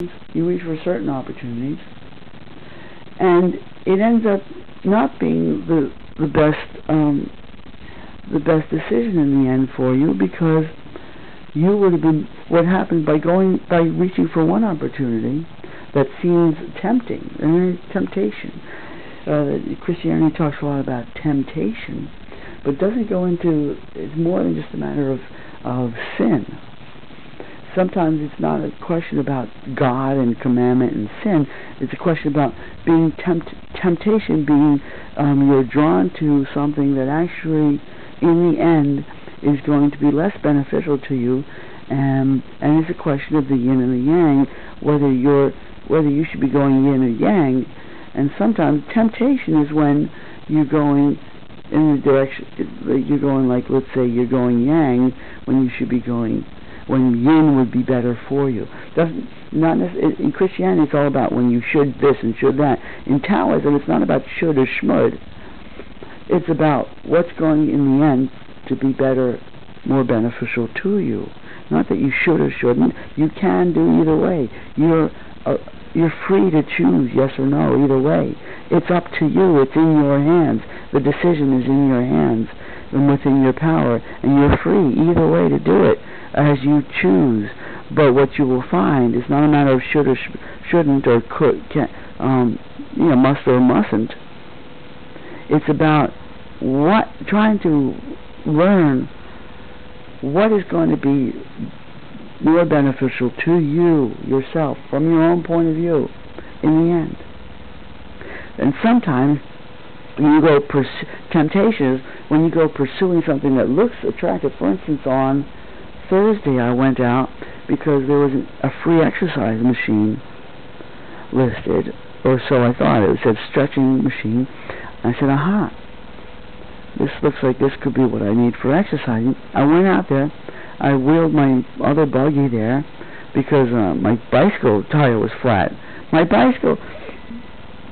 you reach for certain opportunities, and it ends up not being the the best um, the best decision in the end for you because you would have been what happened by going by reaching for one opportunity that seems tempting and temptation. Uh, Christianity talks a lot about temptation, but doesn't go into it's more than just a matter of of sin sometimes it's not a question about God and commandment and sin. It's a question about being tempt temptation, being um, you're drawn to something that actually, in the end, is going to be less beneficial to you. Um, and it's a question of the yin and the yang, whether you're whether you should be going yin or yang. And sometimes temptation is when you're going in the direction you're going like let's say you're going yang when you should be going when yin would be better for you. Doesn't not in Christianity it's all about when you should this and should that. In Taoism it's not about should or schmud. It's about what's going in the end to be better, more beneficial to you. Not that you should or shouldn't. You can do either way. You're uh, you're free to choose yes or no either way. It's up to you. It's in your hands. The decision is in your hands and within your power, and you're free either way to do it as you choose. But what you will find is not a matter of should or sh shouldn't or could, can, um, you know, must or mustn't. It's about what trying to learn what is going to be more beneficial to you yourself from your own point of view in the end. And sometimes you go temptations when you go pursuing something that looks attractive. For instance, on Thursday I went out because there was a free exercise machine listed, or so I thought. It said stretching machine. I said, aha, this looks like this could be what I need for exercising. I went out there. I wheeled my other buggy there because uh, my bicycle tire was flat. My bicycle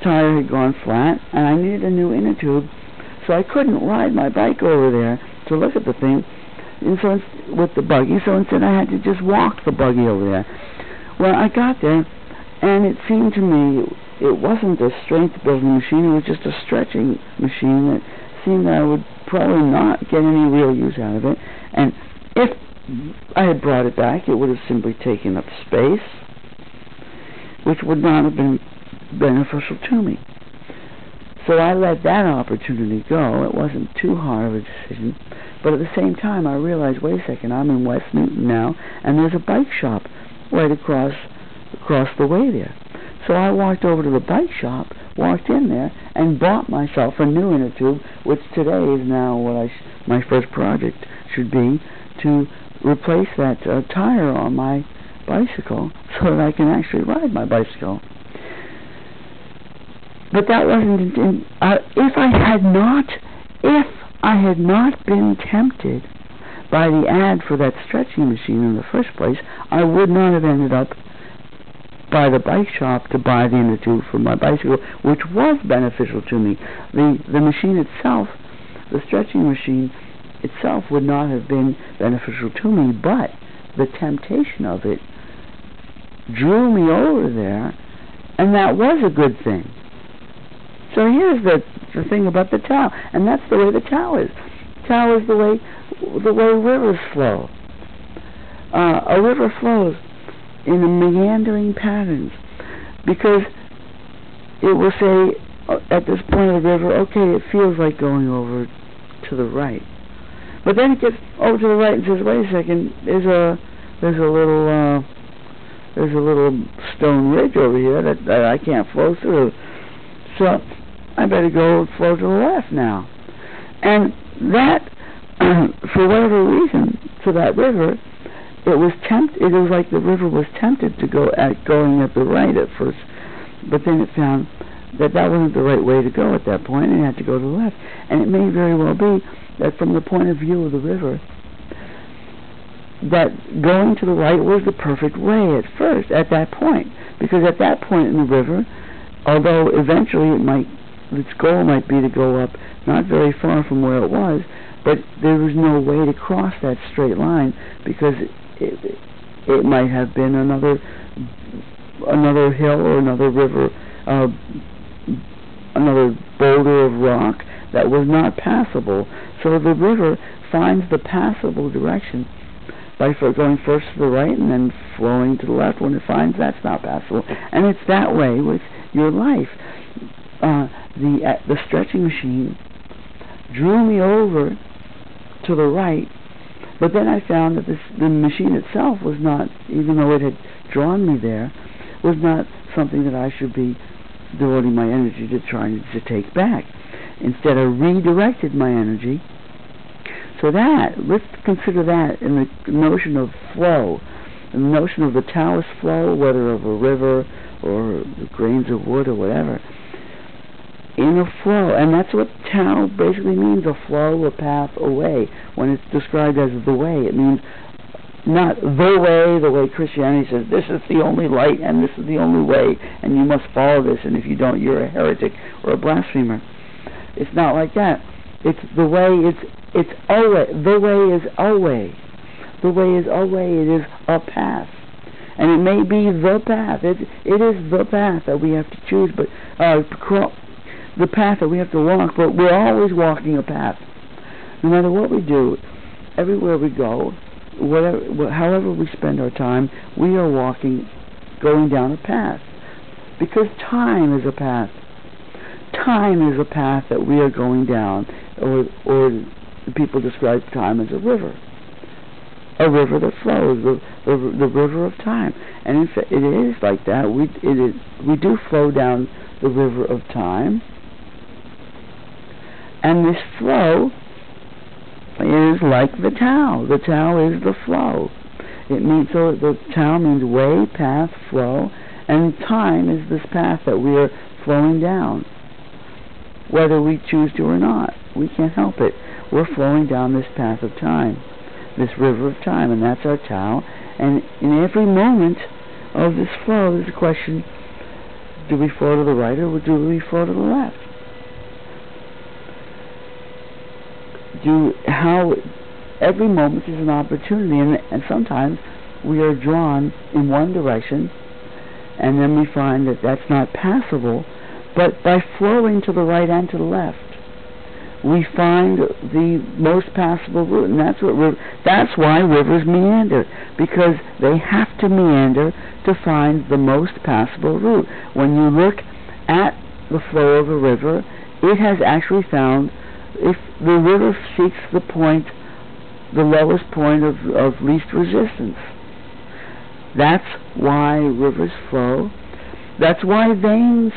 tire had gone flat, and I needed a new inner tube, so I couldn't ride my bike over there to look at the thing and so with the buggy. So instead, I had to just walk the buggy over there. Well, I got there, and it seemed to me it wasn't a strength building machine. It was just a stretching machine that seemed that I would probably not get any real use out of it. And if I had brought it back, it would have simply taken up space, which would not have been beneficial to me. So I let that opportunity go. It wasn't too hard of a decision. But at the same time, I realized, wait a second, I'm in West Newton now, and there's a bike shop right across across the way there. So I walked over to the bike shop, walked in there, and bought myself a new inner tube, which today is now what I my first project should be to replace that uh, tire on my bicycle so that I can actually ride my bicycle. But that wasn't in, uh, if I had not, if I had not been tempted by the ad for that stretching machine in the first place, I would not have ended up by the bike shop to buy the inner tube for my bicycle, which was beneficial to me. The the machine itself, the stretching machine itself would not have been beneficial to me, but the temptation of it drew me over there, and that was a good thing. So here's the the thing about the Tao, and that's the way the Tao is. Tao is the way the way rivers flow. Uh, a river flows in meandering patterns because it will say uh, at this point of the river, okay, it feels like going over to the right, but then it gets over to the right and says, wait a second, there's a there's a little uh, there's a little stone ridge over here that, that I can't flow through. So I better go flow to the left now. And that, for whatever reason, to that river, it was tempt. It was like the river was tempted to go at going at the right at first, but then it found that that wasn't the right way to go at that point, and it had to go to the left. And it may very well be that from the point of view of the river, that going to the right was the perfect way at first, at that point, because at that point in the river, although eventually it might its goal might be to go up not very far from where it was, but there was no way to cross that straight line because it, it, it might have been another another hill or another river, uh, another boulder of rock that was not passable. So the river finds the passable direction by going first to the right and then flowing to the left when it finds that's not passable. And it's that way with your life. Uh, the uh, the stretching machine drew me over to the right, but then I found that this, the machine itself was not, even though it had drawn me there, was not something that I should be devoting my energy to trying to take back. Instead, I redirected my energy. So that, let's consider that in the notion of flow, the notion of the Taoist flow, whether of a river or the grains of wood or whatever in a flow, and that's what Tao basically means, a flow, a path, a way. When it's described as the way, it means not the way, the way Christianity says, this is the only light and this is the only way, and you must follow this, and if you don't, you're a heretic or a blasphemer. It's not like that. It's the way, it's, it's a way. The way is a way. The way is a way, it is a path. And it may be the path. It, it is the path that we have to choose, but uh, the path that we have to walk, but we're always walking a path. No matter what we do, everywhere we go, whatever, however we spend our time, we are walking, going down a path. Because time is a path. Time is a path that we are going down, or, or people describe time as a river. A river that flows, the, the, the river of time. And it is like that. We, it is, we do flow down the river of time and this flow is like the Tao. The Tao is the flow. It means so the Tao means way, path, flow, and time is this path that we are flowing down. Whether we choose to or not. We can't help it. We're flowing down this path of time, this river of time, and that's our Tao. And in every moment of this flow, there's a question, do we flow to the right or do we flow to the left? Do how every moment is an opportunity, and, and sometimes we are drawn in one direction, and then we find that that's not passable. But by flowing to the right and to the left, we find the most passable route, and that's what that's why rivers meander because they have to meander to find the most passable route. When you look at the flow of a river, it has actually found if the river seeks the point, the lowest point of, of least resistance. That's why rivers flow. That's why veins,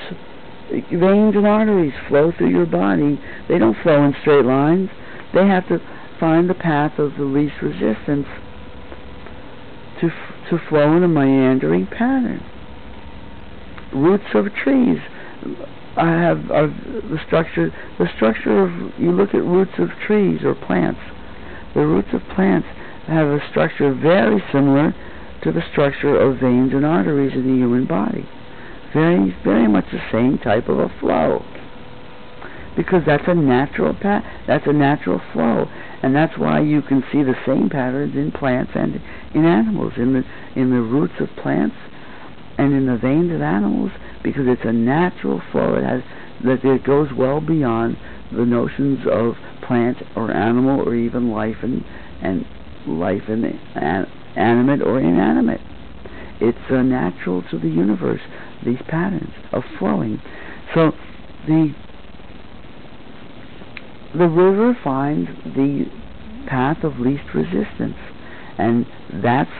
veins and arteries flow through your body. They don't flow in straight lines. They have to find the path of the least resistance to to flow in a meandering pattern. Roots of trees I have uh, the structure. The structure of you look at roots of trees or plants. The roots of plants have a structure very similar to the structure of veins and arteries in the human body. Very, very much the same type of a flow. Because that's a natural path. That's a natural flow, and that's why you can see the same patterns in plants and in animals. In the in the roots of plants and in the veins of animals, because it's a natural flow. It has that it goes well beyond the notions of plant or animal or even life and and life and an, animate or inanimate. It's natural to the universe. These patterns of flowing. So the the river finds the path of least resistance, and that's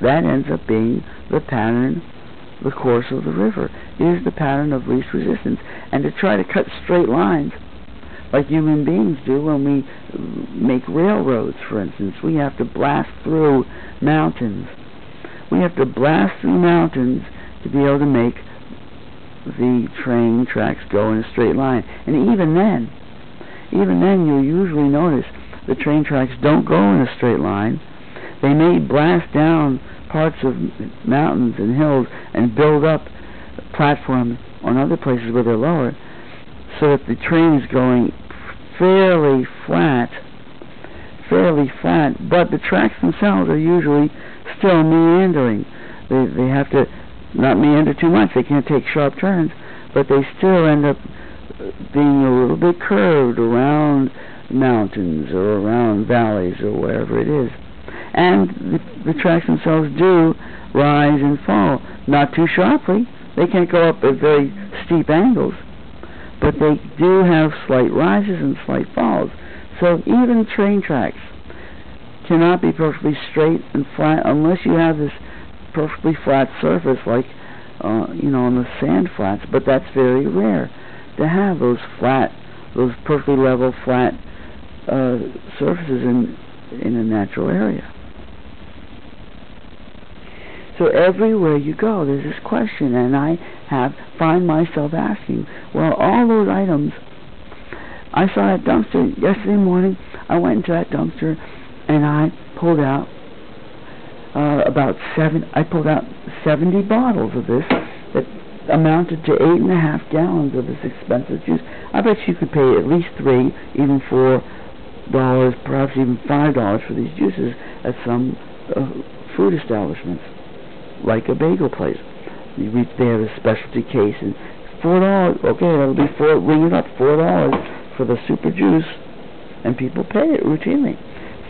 that ends up being the pattern the course of the river. is the pattern of least resistance. And to try to cut straight lines, like human beings do when we make railroads, for instance, we have to blast through mountains. We have to blast through mountains to be able to make the train tracks go in a straight line. And even then, even then you'll usually notice the train tracks don't go in a straight line. They may blast down parts of mountains and hills and build up platforms on other places where they're lower so that the train is going fairly flat fairly flat but the tracks themselves are usually still meandering they, they have to not meander too much. They can't take sharp turns, but they still end up being a little bit curved around mountains or around valleys or wherever it is. And the, the tracks themselves do rise and fall, not too sharply. They can't go up at very steep angles, but they do have slight rises and slight falls. So even train tracks cannot be perfectly straight and flat unless you have this perfectly flat surface like uh, you know on the sand flats but that's very rare to have those flat those perfectly level flat uh, surfaces in in a natural area so everywhere you go there's this question and I have find myself asking well all those items I saw that dumpster yesterday morning I went into that dumpster and I pulled out uh, about seven. I pulled out 70 bottles of this that amounted to eight and a half gallons of this expensive juice. I bet you could pay at least three, even four dollars, perhaps even five dollars for these juices at some uh, food establishments, like a bagel place. You reach have a specialty case and four dollars. Okay, that'll be four. Ring it up, four dollars for the super juice, and people pay it routinely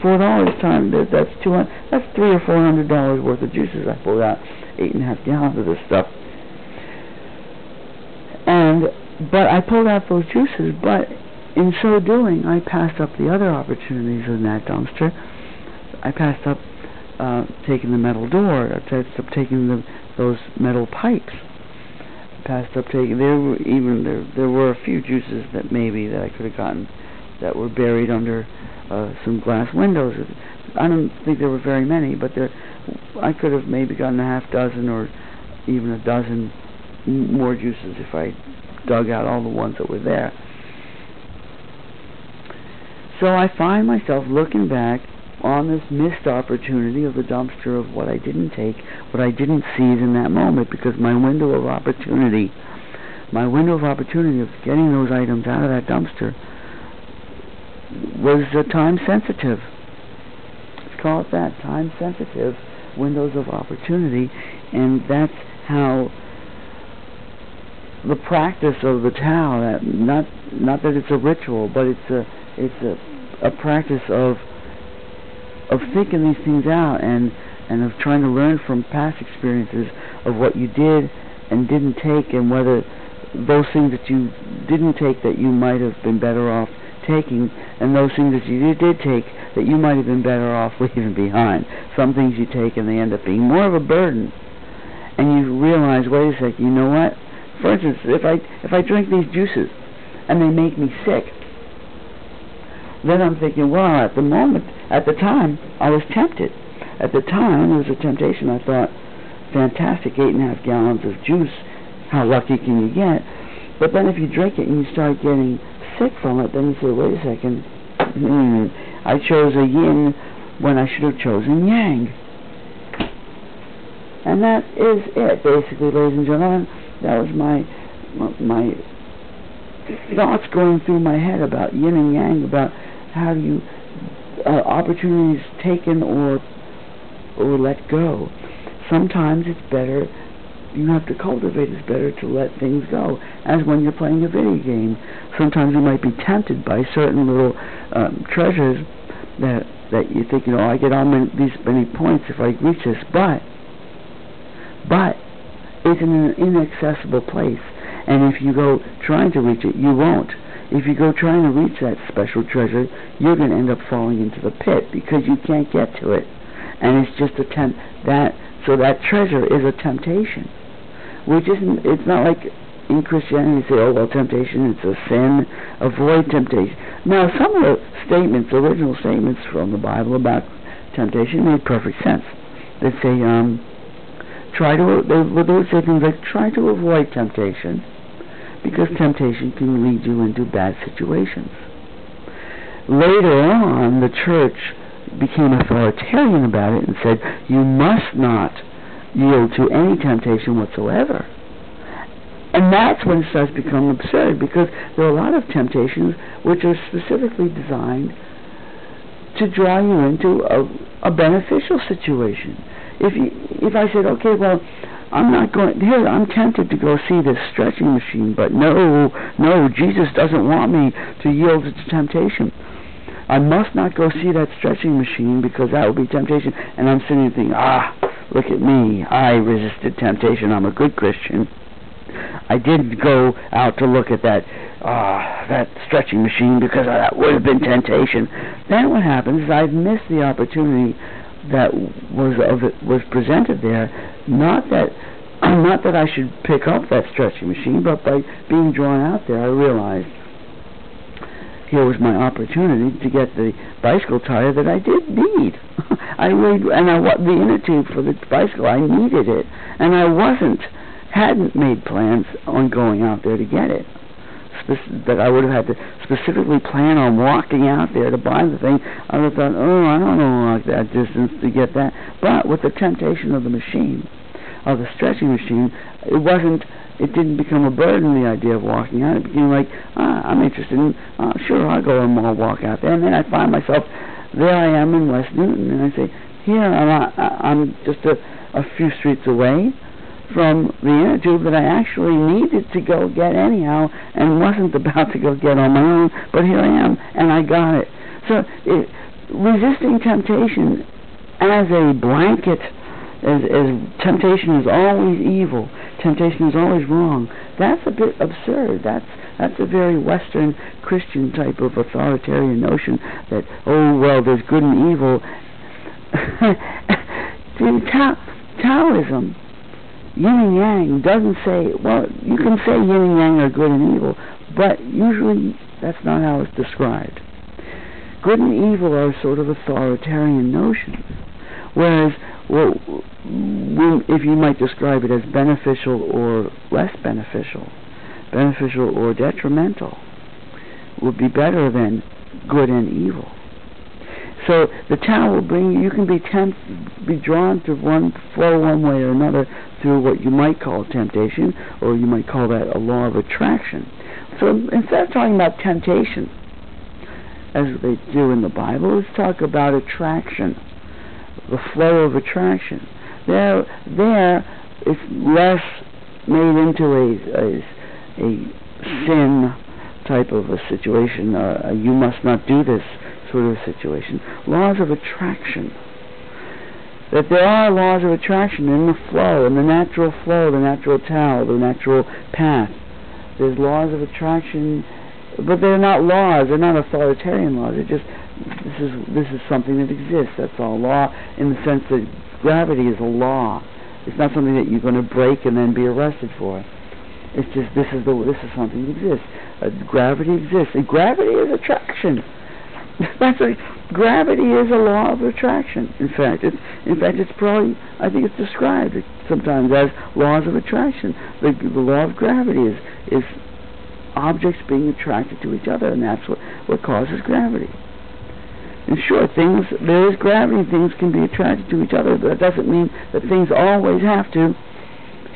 four dollars times that that's two hundred that's three or four hundred dollars worth of juices I pulled out eight and a half gallons of this stuff and but I pulled out those juices but in so doing I passed up the other opportunities in that dumpster I passed up uh, taking the metal door passed up taking the those metal pipes passed up taking there were even there there were a few juices that maybe that I could have gotten that were buried under uh, some glass windows. I don't think there were very many, but there, I could have maybe gotten a half dozen or even a dozen more juices if I dug out all the ones that were there. So I find myself looking back on this missed opportunity of the dumpster of what I didn't take, what I didn't seize in that moment, because my window of opportunity, my window of opportunity of getting those items out of that dumpster was uh, time sensitive. Let's call it that, time sensitive windows of opportunity, and that's how the practice of the Tao, that not not that it's a ritual, but it's a it's a a practice of thinking these things out and and of trying to learn from past experiences of what you did and didn't take and whether those things that you didn't take that you might have been better off taking and those things that you did take that you might have been better off leaving behind. Some things you take and they end up being more of a burden. And you realize, wait a second, you know what? For instance, if I if I drink these juices and they make me sick, then I'm thinking, well, at the moment, at the time, I was tempted. At the time, it was a temptation. I thought, fantastic, eight and a half gallons of juice. How lucky can you get? But then if you drink it and you start getting sick from it, then you say, wait a second, mm, I chose a yin when I should have chosen yang. And that is it, basically, ladies and gentlemen. That was my my thoughts going through my head about yin and yang, about how do you uh, opportunities taken or or let go. Sometimes it's better you have to cultivate it's better to let things go. As when you're playing a video game, sometimes you might be tempted by certain little um, treasures that that you think, you know, I get all these many points if I reach this, but but it's in an inaccessible place, and if you go trying to reach it, you won't. If you go trying to reach that special treasure, you're going to end up falling into the pit because you can't get to it, and it's just a tempt that so that treasure is a temptation which isn't, it's not like in Christianity say, oh, well, temptation, it's a sin, avoid temptation. Now, some of the statements, original statements from the Bible about temptation made perfect sense. They say, um, try to, they, well, would say things like, try to avoid temptation, because temptation can lead you into bad situations. Later on, the church became authoritarian about it and said, you must not yield to any temptation whatsoever. And that's when it starts to become absurd because there are a lot of temptations which are specifically designed to draw you into a, a beneficial situation. If you, if I said, okay, well, I'm not going here. I'm tempted to go see this stretching machine, but no, no, Jesus doesn't want me to yield to temptation. I must not go see that stretching machine because that would be temptation. And I'm sitting there thinking, ah, look at me. I resisted temptation. I'm a good Christian. I didn't go out to look at that uh, that stretching machine because that would have been temptation. Then what happens is I've missed the opportunity that was of it was presented there. Not that not that I should pick up that stretching machine, but by being drawn out there, I realized here was my opportunity to get the bicycle tire that I did need. I really, and I what the inner tube for the bicycle, I needed it, and I wasn't, hadn't made plans on going out there to get it. Spec- that I would have had to specifically plan on walking out there to buy the thing. I would have thought, oh, I don't know like that distance to get that. But with the temptation of the machine, of the stretching machine, it wasn't it didn't become a burden, the idea of walking out. It became like, ah, I'm interested in, uh, sure, I'll go and I'll walk out there. And then I find myself, there I am in West Newton, and I say, here, I'm, I'm just a, a few streets away from the inner tube that I actually needed to go get anyhow and wasn't about to go get on my own, but here I am, and I got it. So it, resisting temptation as a blanket, as, as temptation is always evil, temptation is always wrong. That's a bit absurd. That's that's a very Western Christian type of authoritarian notion that oh well, there's good and evil. Ta- Taoism, yin and yang doesn't say well. You can say yin and yang are good and evil, but usually that's not how it's described. Good and evil are sort of authoritarian notions, whereas well, if you might describe it as beneficial or less beneficial, beneficial or detrimental, would be better than good and evil. So the Tao will bring you. You can be tempt, be drawn to one flow one way or another through what you might call temptation, or you might call that a law of attraction. So instead of talking about temptation, as they do in the Bible, let's talk about attraction the flow of attraction. There, there, it's less made into a, a, a sin type of a situation, uh, you must not do this sort of situation. Laws of attraction. That there are laws of attraction in the flow, in the natural flow, the natural Tao, the natural path. There's laws of attraction, but they're not laws. They're not authoritarian laws. They're just this is this is something that exists. That's all. Law in the sense that gravity is a law. It's not something that you're going to break and then be arrested for. It's just this is the this is something that exists. Uh, gravity exists, and gravity is attraction. That's a gravity is a law of attraction. In fact, it's in fact it's probably I think it's described sometimes as laws of attraction. The the law of gravity is is objects being attracted to each other, and that's what what causes gravity. And sure, things there is gravity. Things can be attracted to each other, but that doesn't mean that things always have to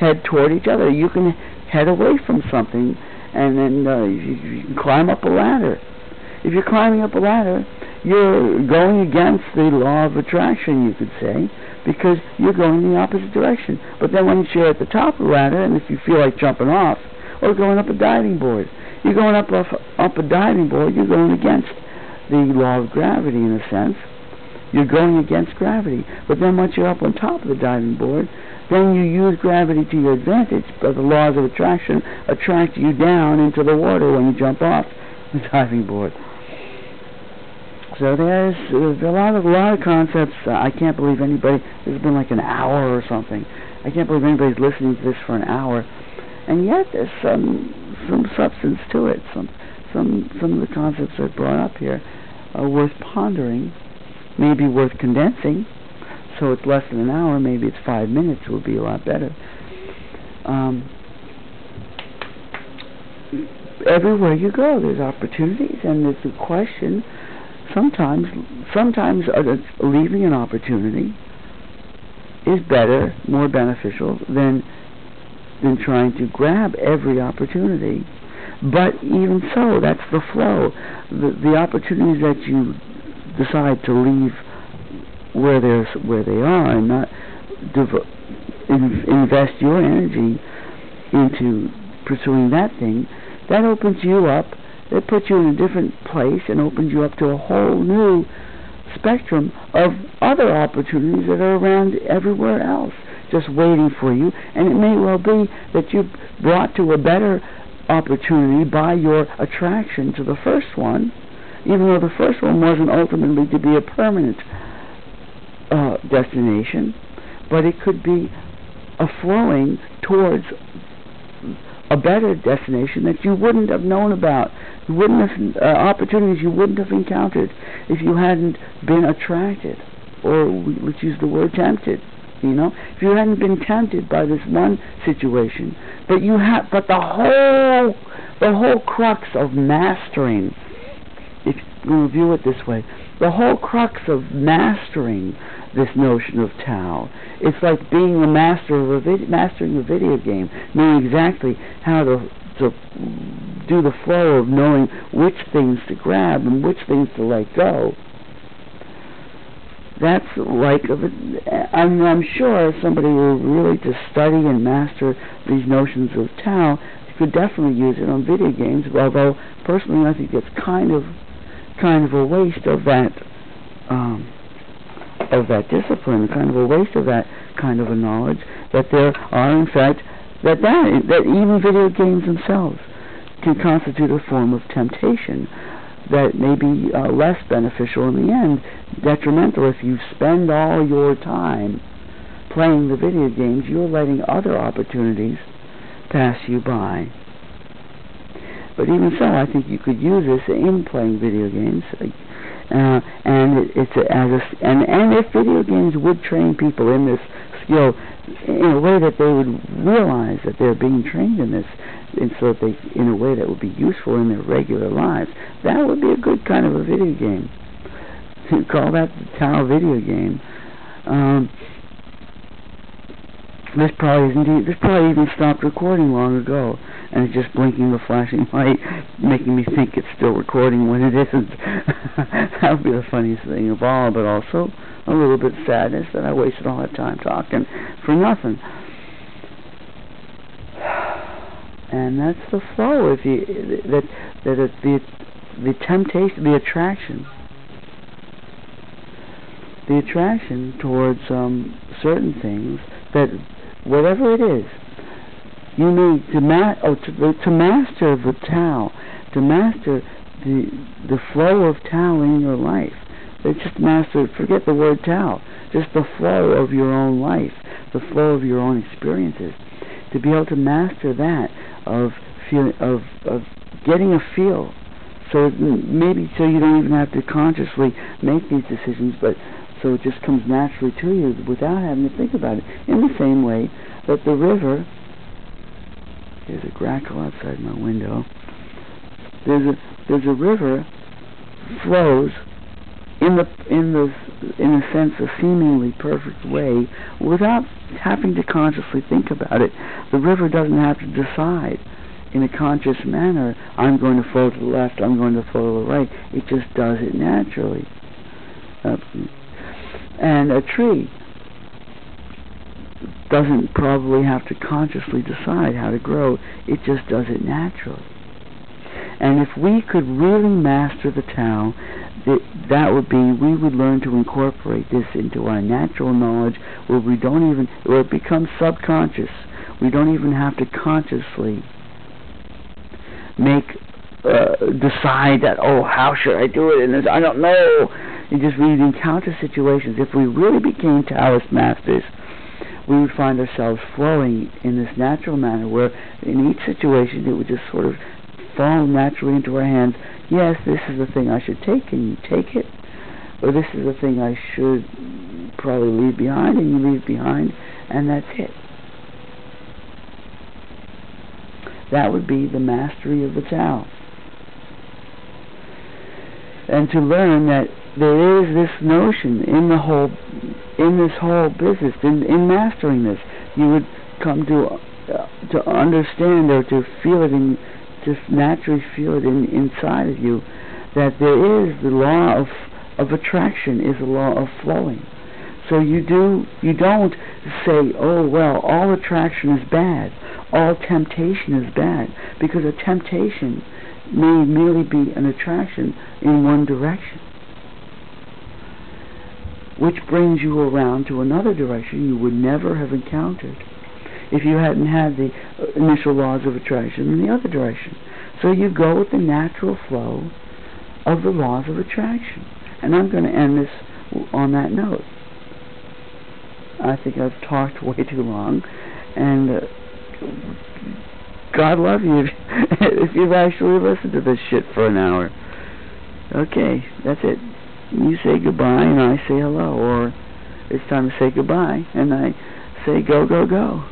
head toward each other. You can head away from something, and then uh, you, you can climb up a ladder. If you're climbing up a ladder, you're going against the law of attraction, you could say, because you're going in the opposite direction. But then when you're at the top of the ladder, and if you feel like jumping off, or going up a diving board, you're going up off, up a diving board, you're going against the law of gravity in a sense. You're going against gravity. But then once you're up on top of the diving board, then you use gravity to your advantage, but the laws of attraction attract you down into the water when you jump off the diving board. So there's, there's a lot of a lot of concepts. I can't believe anybody. This has been like an hour or something. I can't believe anybody's listening to this for an hour, and yet there's some some substance to it. Some some some of the concepts that are brought up here are worth pondering, maybe worth condensing. So it's less than an hour, maybe it's five minutes would be a lot better. Um, everywhere you go, there's opportunities, and there's a question. Sometimes, sometimes uh, leaving an opportunity is better, more beneficial than than trying to grab every opportunity but even so, that's the flow. The, the opportunities that you decide to leave where they're where they are and not devo- in, invest your energy into pursuing that thing, that opens you up, it puts you in a different place and opens you up to a whole new spectrum of other opportunities that are around everywhere else, just waiting for you. And it may well be that you're brought to a better opportunity by your attraction to the first one, even though the first one wasn't ultimately to be a permanent uh, destination, but it could be a flowing towards a better destination that you wouldn't have known about, you wouldn't have uh, opportunities you wouldn't have encountered if you hadn't been attracted, or let's use the word tempted. You know, if you hadn't been tempted by this one situation, but you have, but the whole, the whole crux of mastering, if you view it this way, the whole crux of mastering this notion of Tao. It's like being a master of a vid- mastering a video game, knowing exactly how to to do the flow of knowing which things to grab and which things to let go. That's like I'm, I'm sure somebody who really to study and master these notions of Tao could definitely use it on video games. Although personally, I think it's kind of kind of a waste of that. Um, of that discipline, kind of a waste of that kind of a knowledge, that there are in fact, that, that, that even video games themselves can constitute a form of temptation that may be uh, less beneficial in the end, detrimental if you spend all your time playing the video games, you're letting other opportunities pass you by. But even so, I think you could use this in playing video games. Uh, and it, it's a, as a, and and if video games would train people in this skill in a way that they would realize that they're being trained in this, and so that they in a way that would be useful in their regular lives, that would be a good kind of a video game. Call that the Tao video game. Um, this probably isn't. This probably even stopped recording long ago, and it's just blinking the flashing light, making me think it's still recording when it isn't. that would be the funniest thing of all, but also a little bit sadness that I wasted all that time talking for nothing. And that's the flow. If you that that it, the the temptation, the attraction, the attraction towards um, certain things that whatever it is, you need to ma- oh, to, to master the Tao, to master the the flow of Tao in your life. It's just master. Forget the word Tao. Just the flow of your own life, the flow of your own experiences. To be able to master that of feel of of getting a feel. So maybe so you don't even have to consciously make these decisions, but so it just comes naturally to you without having to think about it. In the same way that the river there's a grackle outside my window. There's a there's a river flows in the in the in a sense a seemingly perfect way without having to consciously think about it. The river doesn't have to decide in a conscious manner, I'm going to flow to the left, I'm going to flow to the right. It just does it naturally. Uh, and a tree doesn't probably have to consciously decide how to grow. It just does it naturally. And if we could really master the Tao, that, that would be, we would learn to incorporate this into our natural knowledge where we don't even, where it becomes subconscious. We don't even have to consciously make, uh, decide that, oh, how should I do it? And I don't know. You just, we encounter situations. If we really became Taoist masters, we would find ourselves flowing in this natural manner where in each situation it would just sort of fall naturally into our hands. Yes, this is the thing I should take, and you take it. Or this is the thing I should probably leave behind, and you leave behind, and that's it. That would be the mastery of the Tao. And to learn that there is this notion in the whole in this whole business in in mastering this you would come to uh, to understand or to feel it in just naturally feel it in inside of you that there is the law of of attraction is a law of flowing. So you do, you don't say, oh well, all attraction is bad, all temptation is bad, because a temptation may merely be an attraction in one direction, which brings you around to another direction you would never have encountered if you hadn't had the initial laws of attraction in the other direction. So you go with the natural flow of the laws of attraction. And I'm going to end this on that note. I think I've talked way too long, and uh, God love you if, if you've actually listened to this shit for an hour. Okay, that's it. You say goodbye and I say hello, or it's time to say goodbye and I say go, go, go.